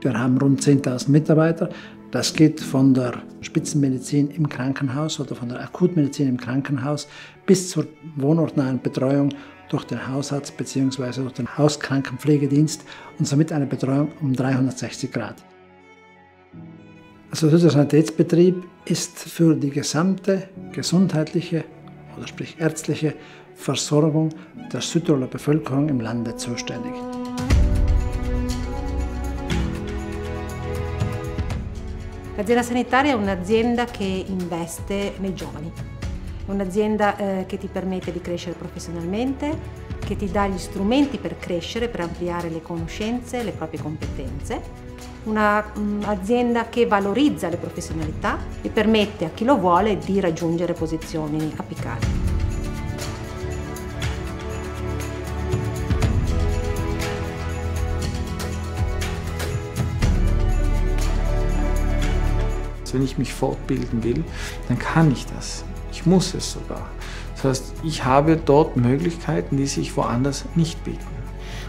Wir haben rund 10.000 Mitarbeiter. Das geht von der Spitzenmedizin im Krankenhaus oder von der Akutmedizin im Krankenhaus bis zur wohnortnahen Betreuung durch den Hausarzt bzw. durch den Hauskrankenpflegedienst und somit eine Betreuung um 360 Grad. Also der Sanitätsbetrieb ist für die gesamte gesundheitliche oder sprich ärztliche Versorgung der Südtiroler Bevölkerung im Lande zuständig. L'azienda sanitaria è un'azienda che investe nei giovani, un'azienda eh, che ti permette di crescere professionalmente, che ti dà gli strumenti per crescere, per ampliare le conoscenze, le proprie competenze, un'azienda che valorizza le professionalità e permette a chi lo vuole di raggiungere posizioni apicali. Wenn ich mich fortbilden will, dann kann ich das. Ich muss es sogar. Das heißt, ich habe dort Möglichkeiten, die sich woanders nicht bieten.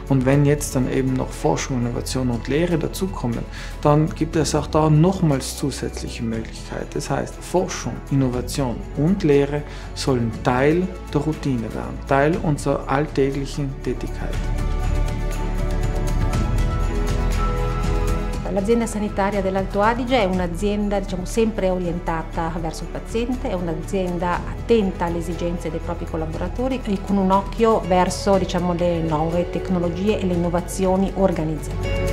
Und wenn jetzt dann eben noch Forschung, Innovation und Lehre dazukommen, dann gibt es auch da nochmals zusätzliche Möglichkeiten. Das heißt, Forschung, Innovation und Lehre sollen Teil der Routine werden, Teil unserer alltäglichen Tätigkeit. L'azienda sanitaria dell'Alto Adige è un'azienda diciamo, sempre orientata verso il paziente, è un'azienda attenta alle esigenze dei propri collaboratori e con un occhio verso diciamo, le nuove tecnologie e le innovazioni organizzative.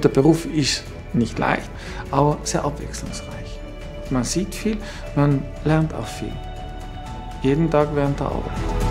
Der Beruf ist nicht leicht, aber sehr abwechslungsreich. Man sieht viel, man lernt auch viel. Jeden Tag während der Arbeit.